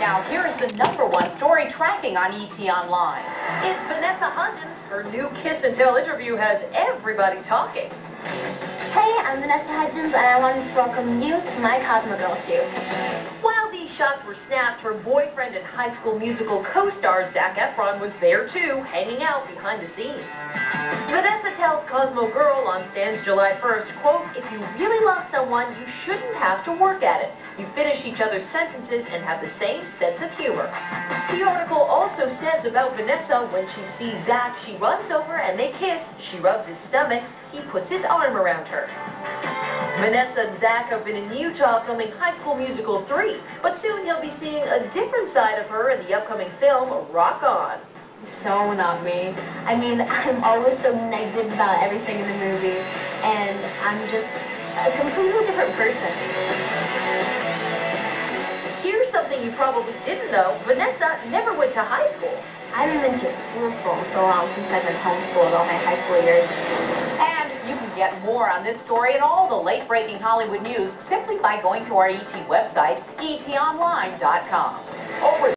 now, here's the number one story tracking on ET Online. It's Vanessa Hudgens. Her new Kiss and Tell interview has everybody talking. Hey, I'm Vanessa Hudgens, and I wanted to welcome you to my Cosmo Girl shoot. While these shots were snapped, her boyfriend and High School Musical co-star Zac Efron was there too, hanging out behind the scenes. Vanessa Cosmo Girl on stands July 1st, quote, if you really love someone, you shouldn't have to work at it. You finish each other's sentences and have the same sense of humor. The article also says about Vanessa, when she sees Zac, she runs over and they kiss, she rubs his stomach, he puts his arm around her. Vanessa and Zac have been in Utah filming High School Musical 3, but soon he'll be seeing a different side of her in the upcoming film, Rock On. So not me. I mean, I'm always so negative about everything in the movie, and I'm just a completely different person. Here's something you probably didn't know. Vanessa never went to high school. I haven't been to school school in so long since I've been homeschooled all my high school years. And you can get more on this story and all the late-breaking Hollywood news simply by going to our ET website, etonline.com. Over